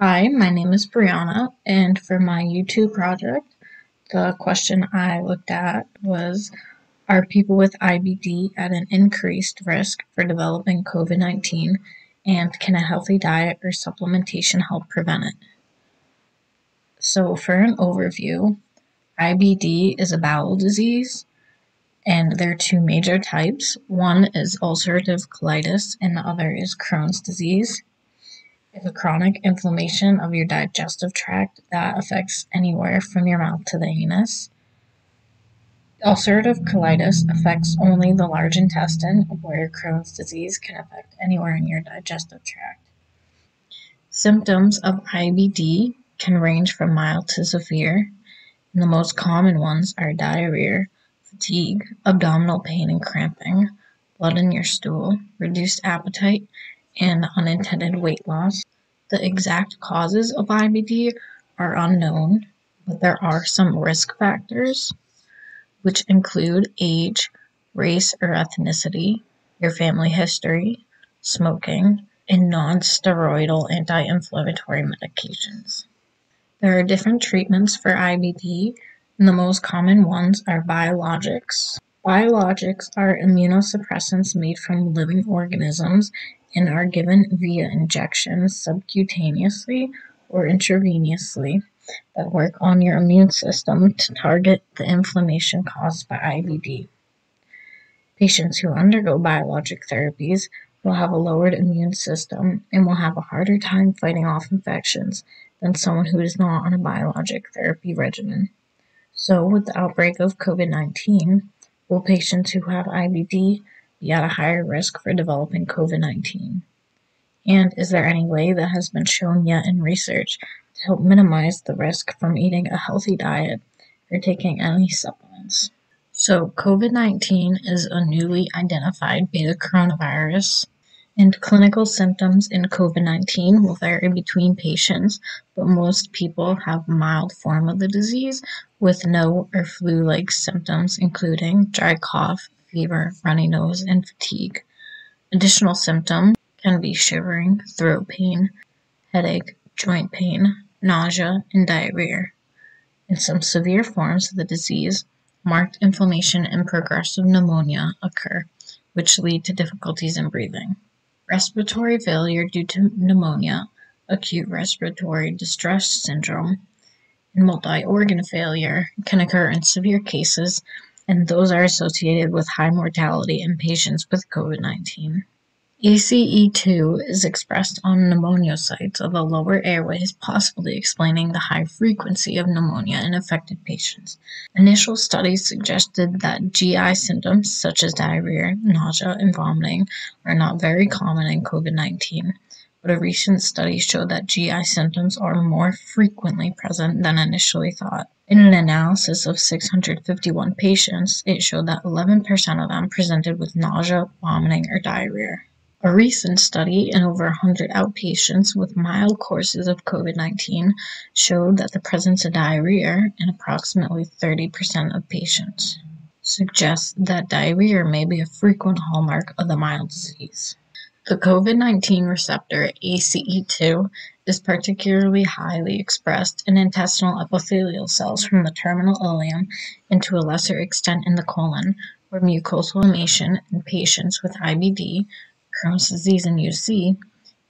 Hi, my name is Bryanna, and for my YouTube project, the question I looked at was Are people with IBD at an increased risk for developing COVID 19, and can a healthy diet or supplementation help prevent it? So, for an overview, IBD is a bowel disease, and there are two major types. One is ulcerative colitis, and the other is Crohn's disease is a chronic inflammation of your digestive tract that affects anywhere from your mouth to the anus. Ulcerative colitis affects only the large intestine, where Crohn's disease can affect anywhere in your digestive tract. Symptoms of IBD can range from mild to severe, and the most common ones are diarrhea, fatigue, abdominal pain and cramping, blood in your stool, reduced appetite, and unintended weight loss. The exact causes of IBD are unknown, but there are some risk factors, which include age, race or ethnicity, your family history, smoking, and non steroidal anti inflammatory medications. There are different treatments for IBD, and the most common ones are biologics. Biologics are immunosuppressants made from living organisms and are given via injections subcutaneously or intravenously that work on your immune system to target the inflammation caused by IBD. Patients who undergo biologic therapies will have a lowered immune system and will have a harder time fighting off infections than someone who is not on a biologic therapy regimen. So, with the outbreak of COVID 19, will patients who have IBD be at a higher risk for developing COVID 19? And is there any way that has been shown yet in research to help minimize the risk from eating a healthy diet or taking any supplements? So, COVID 19 is a newly identified beta coronavirus, and clinical symptoms in COVID 19 will vary between patients, but most people have mild form of the disease with no or flu like symptoms, including dry cough, fever, runny nose, and fatigue. Additional symptoms can be shivering, throat pain, headache, joint pain, nausea, and diarrhea. In some severe forms of the disease, marked inflammation and progressive pneumonia occur, which lead to difficulties in breathing. Respiratory failure due to pneumonia, acute respiratory distress syndrome, and multi organ failure can occur in severe cases and those are associated with high mortality in patients with COVID 19. ACE2 is expressed on pneumonocytes of the lower airways, possibly explaining the high frequency of pneumonia in affected patients. Initial studies suggested that GI symptoms such as diarrhea, nausea, and vomiting are not very common in COVID 19, but a recent study showed that GI symptoms are more frequently present than initially thought. In an analysis of 651 patients, it showed that 11% of them presented with nausea, vomiting, or diarrhea. A recent study in over 100 outpatients with mild courses of COVID 19 showed that the presence of diarrhea in approximately 30% of patients suggests that diarrhea may be a frequent hallmark of the mild disease. The COVID-19 receptor ACE2 is particularly highly expressed in intestinal epithelial cells from the terminal ileum and to a lesser extent in the colon, where mucosal inflammation in patients with IBD, Crohn's disease, and UC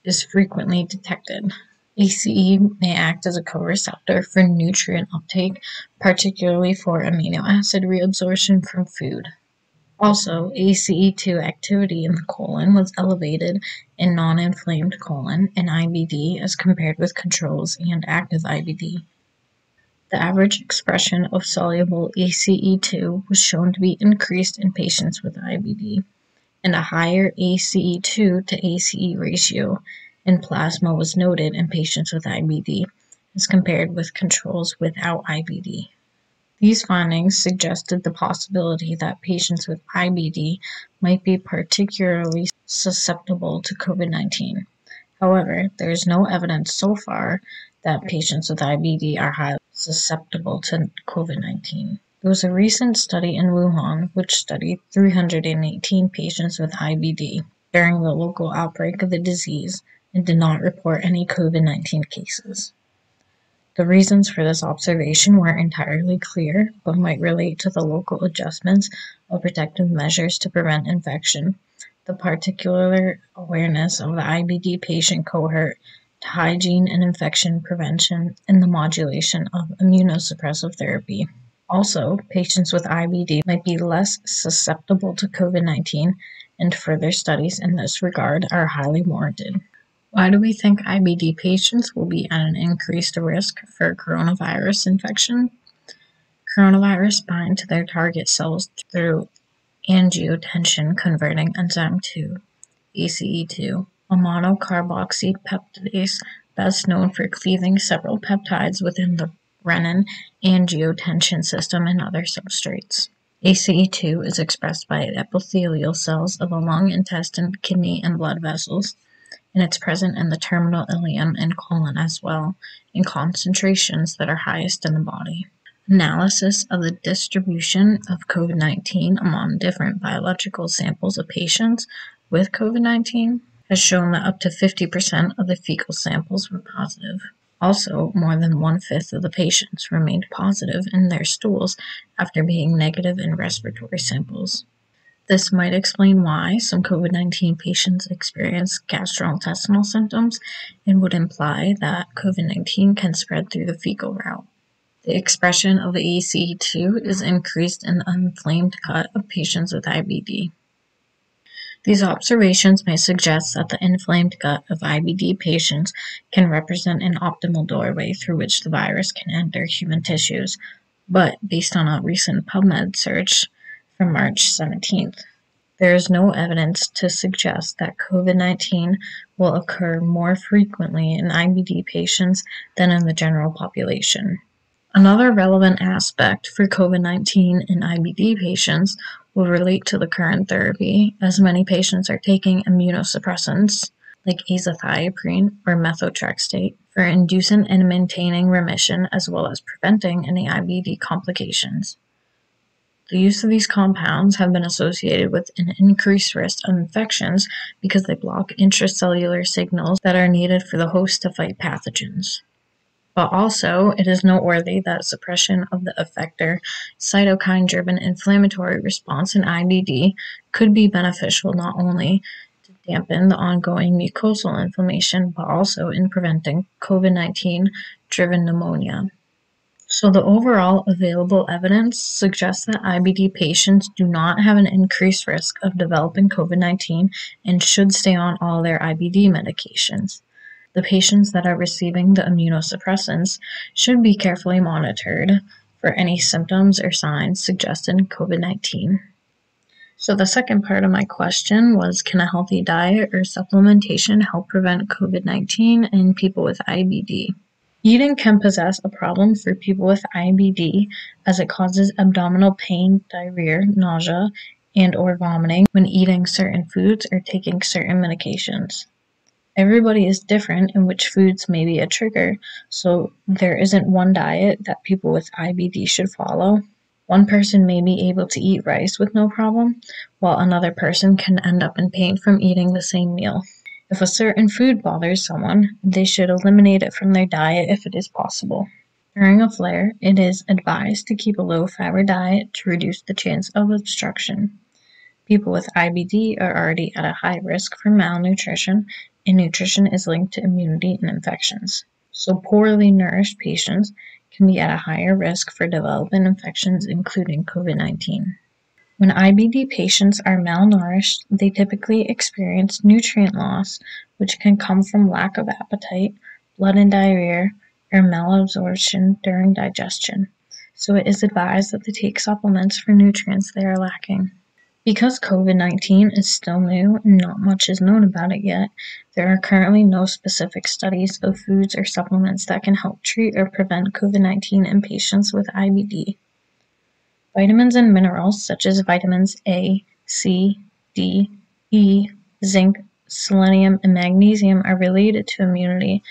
is frequently detected. ACE may act as a co-receptor for nutrient uptake, particularly for amino acid reabsorption from food. Also, ACE2 activity in the colon was elevated in non-inflamed colon and IBD as compared with controls and active IBD. The average expression of soluble ACE2 was shown to be increased in patients with IBD, and a higher ACE2 to ACE ratio in plasma was noted in patients with IBD as compared with controls without IBD. These findings suggested the possibility that patients with IBD might be particularly susceptible to COVID 19. However, there is no evidence so far that patients with IBD are highly susceptible to COVID 19. There was a recent study in Wuhan which studied 318 patients with IBD during the local outbreak of the disease and did not report any COVID 19 cases. The reasons for this observation weren't entirely clear, but might relate to the local adjustments of protective measures to prevent infection, the particular awareness of the IBD patient cohort to hygiene and infection prevention, and the modulation of immunosuppressive therapy. Also, patients with IBD might be less susceptible to COVID 19, and further studies in this regard are highly warranted. Why do we think IBD patients will be at an increased risk for coronavirus infection? Coronavirus bind to their target cells through angiotensin converting enzyme 2, ACE2, a monocarboxy peptidase best known for cleaving several peptides within the renin angiotensin system and other substrates. ACE2 is expressed by epithelial cells of the lung, intestine, kidney, and blood vessels and it's present in the terminal ileum and colon as well, in concentrations that are highest in the body. Analysis of the distribution of COVID 19 among different biological samples of patients with COVID 19 has shown that up to 50% of the fecal samples were positive. Also, more than one fifth of the patients remained positive in their stools after being negative in respiratory samples. This might explain why some COVID 19 patients experience gastrointestinal symptoms and would imply that COVID 19 can spread through the fecal route. The expression of the ACE2 is increased in the inflamed gut of patients with IBD. These observations may suggest that the inflamed gut of IBD patients can represent an optimal doorway through which the virus can enter human tissues, but based on a recent PubMed search, from March 17th. There is no evidence to suggest that COVID 19 will occur more frequently in IBD patients than in the general population. Another relevant aspect for COVID 19 in IBD patients will relate to the current therapy, as many patients are taking immunosuppressants like azathioprine or methotrexate for inducing and maintaining remission as well as preventing any IBD complications. The use of these compounds have been associated with an increased risk of infections because they block intracellular signals that are needed for the host to fight pathogens. But also, it is noteworthy that suppression of the effector cytokine driven inflammatory response in IBD could be beneficial not only to dampen the ongoing mucosal inflammation, but also in preventing COVID 19 driven pneumonia. So the overall available evidence suggests that IBD patients do not have an increased risk of developing COVID-19 and should stay on all their IBD medications. The patients that are receiving the immunosuppressants should be carefully monitored for any symptoms or signs suggesting COVID-19. So the second part of my question was can a healthy diet or supplementation help prevent COVID-19 in people with IBD? Eating can possess a problem for people with IBD as it causes abdominal pain, diarrhea, nausea, and or vomiting when eating certain foods or taking certain medications. Everybody is different in which foods may be a trigger, so there isn't one diet that people with IBD should follow. One person may be able to eat rice with no problem, while another person can end up in pain from eating the same meal. If a certain food bothers someone, they should eliminate it from their diet if it is possible. During a flare, it is advised to keep a low fiber diet to reduce the chance of obstruction. People with IBD are already at a high risk for malnutrition, and nutrition is linked to immunity and infections. So, poorly nourished patients can be at a higher risk for developing infections, including COVID 19. When IBD patients are malnourished, they typically experience nutrient loss, which can come from lack of appetite, blood and diarrhea, or malabsorption during digestion. So it is advised that they take supplements for nutrients they are lacking. Because COVID 19 is still new and not much is known about it yet, there are currently no specific studies of foods or supplements that can help treat or prevent COVID 19 in patients with IBD. Vitamins and minerals such as vitamins A, C, D, E, zinc, selenium, and magnesium are related to immunity,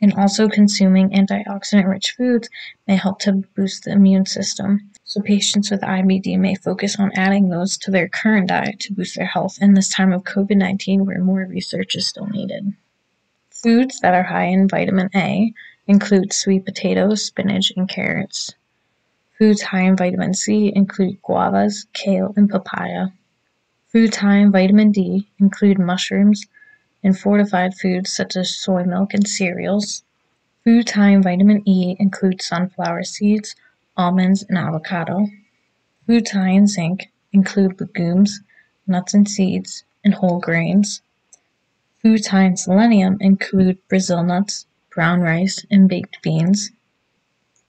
and also consuming antioxidant rich foods may help to boost the immune system. So, patients with IBD may focus on adding those to their current diet to boost their health in this time of COVID 19 where more research is still needed. Foods that are high in vitamin A include sweet potatoes, spinach, and carrots. Foods high in vitamin C include guavas, kale, and papaya. Foods high in vitamin D include mushrooms and fortified foods such as soy milk and cereals. Foods high in vitamin E include sunflower seeds, almonds, and avocado. Foods high in zinc include legumes, nuts and seeds, and whole grains. Foods high in selenium include Brazil nuts, brown rice, and baked beans.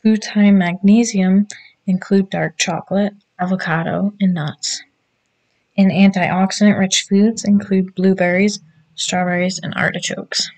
In magnesium include dark chocolate, avocado, and nuts. And antioxidant rich foods include blueberries, strawberries, and artichokes.